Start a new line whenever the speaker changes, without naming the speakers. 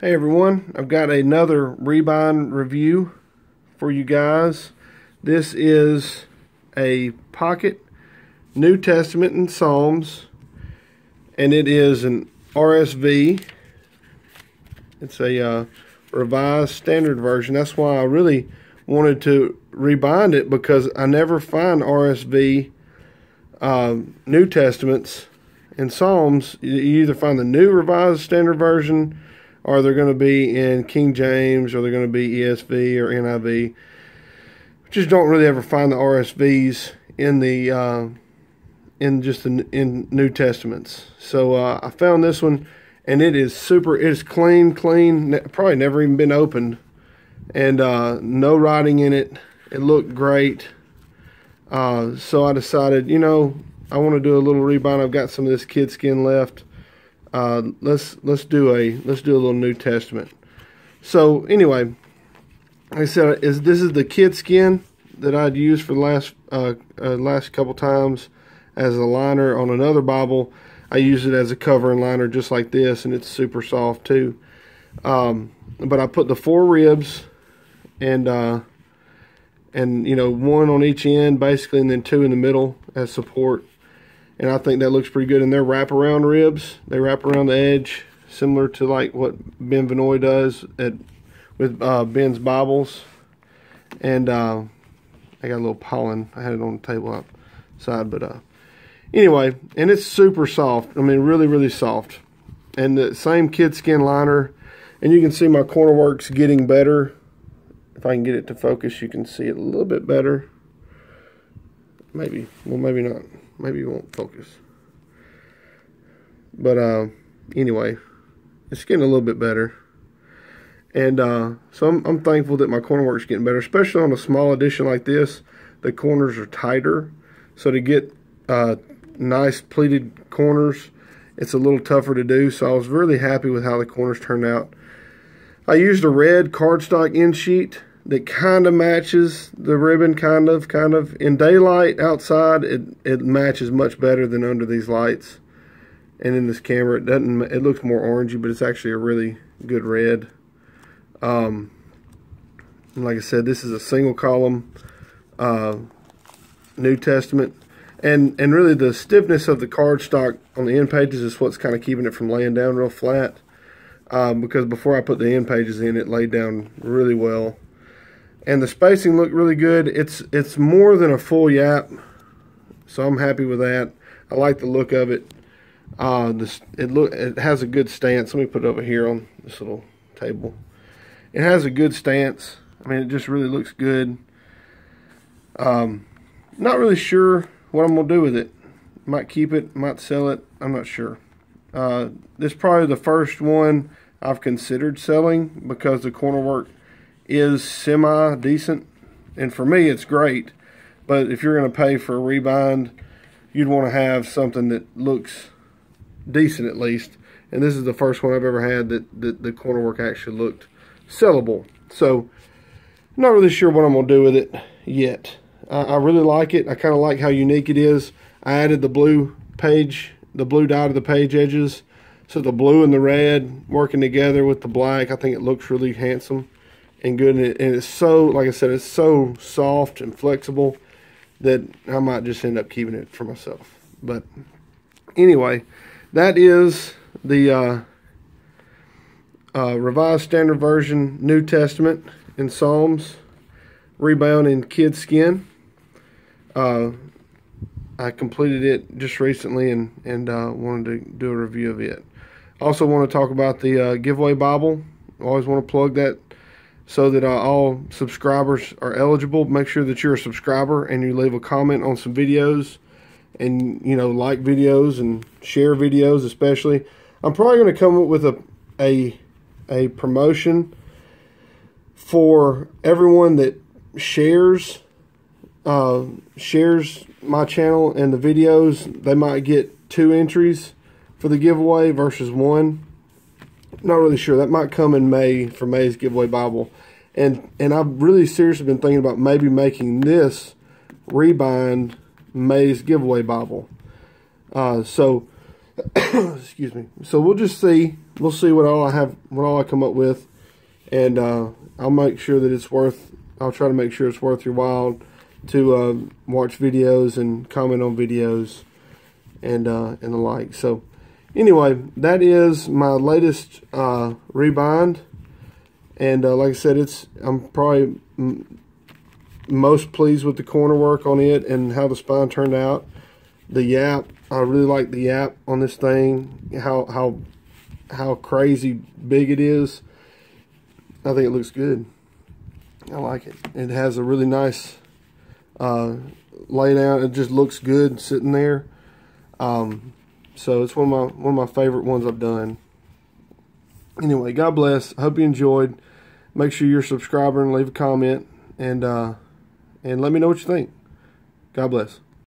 Hey everyone, I've got another rebind review for you guys. This is a pocket New Testament and Psalms, and it is an RSV. It's a uh, revised standard version. That's why I really wanted to rebind it because I never find RSV uh, New Testaments and Psalms. You either find the new revised standard version or they're going to be in King James, or they're going to be ESV or NIV. Just don't really ever find the RSVs in the uh, in just the, in New Testaments. So uh, I found this one, and it is super. It is clean, clean. Probably never even been opened, and uh, no writing in it. It looked great. Uh, so I decided, you know, I want to do a little rebind. I've got some of this kid skin left uh, let's let's do a let's do a little New Testament. So anyway, like I said is this is the kid skin that I'd used for the last uh, uh, last couple times as a liner on another Bible. I use it as a cover and liner just like this, and it's super soft too. Um, but I put the four ribs and uh, and you know one on each end basically, and then two in the middle as support and I think that looks pretty good. And they're wraparound ribs. They wrap around the edge, similar to like what Ben Vinoy does at with uh, Ben's Bibles. And uh, I got a little pollen. I had it on the table outside, but uh, anyway, and it's super soft. I mean, really, really soft. And the same kid skin liner. And you can see my corner work's getting better. If I can get it to focus, you can see it a little bit better. Maybe. Well, maybe not maybe it won't focus. But uh, anyway, it's getting a little bit better. And uh, so I'm, I'm thankful that my corner work's getting better, especially on a small edition like this. The corners are tighter. So to get uh, nice pleated corners, it's a little tougher to do. So I was really happy with how the corners turned out. I used a red cardstock end sheet that kind of matches the ribbon, kind of, kind of. In daylight outside, it, it matches much better than under these lights. And in this camera, it doesn't, it looks more orangey, but it's actually a really good red. Um, like I said, this is a single column uh, New Testament. And, and really the stiffness of the cardstock on the end pages is what's kind of keeping it from laying down real flat. Um, because before I put the end pages in, it laid down really well and the spacing looked really good. It's it's more than a full yap, so I'm happy with that. I like the look of it. Uh, this it look it has a good stance. Let me put it over here on this little table. It has a good stance. I mean, it just really looks good. Um, not really sure what I'm gonna do with it. Might keep it, might sell it. I'm not sure. Uh, this is probably the first one I've considered selling because the corner work is semi decent, and for me, it's great. But if you're going to pay for a rebind, you'd want to have something that looks decent at least. And this is the first one I've ever had that, that the corner work actually looked sellable. So, not really sure what I'm going to do with it yet. I, I really like it. I kind of like how unique it is. I added the blue page, the blue dot of the page edges. So the blue and the red working together with the black, I think it looks really handsome and good. And, it, and it's so, like I said, it's so soft and flexible that I might just end up keeping it for myself. But anyway, that is the uh, uh, Revised Standard Version New Testament in Psalms, rebound in kid skin. Uh, I completed it just recently and, and uh, wanted to do a review of it. Also want to talk about the uh, giveaway Bible. Always want to plug that so that uh, all subscribers are eligible. Make sure that you're a subscriber and you leave a comment on some videos and, you know, like videos and share videos especially. I'm probably going to come up with a, a, a promotion for everyone that shares uh, shares my channel and the videos. They might get two entries for the giveaway versus one not really sure. That might come in May for May's giveaway Bible. And and I've really seriously been thinking about maybe making this rebind May's giveaway Bible. Uh, so excuse me. So we'll just see. We'll see what all I have, what all I come up with, and uh, I'll make sure that it's worth. I'll try to make sure it's worth your while to uh, watch videos and comment on videos and uh, and the like. So anyway, that is my latest uh, rebind, and uh, like I said, it's I'm probably most pleased with the corner work on it and how the spine turned out. The yap, I really like the yap on this thing. How how how crazy big it is. I think it looks good. I like it. It has a really nice uh, lay down. It just looks good sitting there. Um, so it's one of my one of my favorite ones I've done. Anyway, God bless. I hope you enjoyed. Make sure you're a subscriber and leave a comment and uh, and let me know what you think. God bless.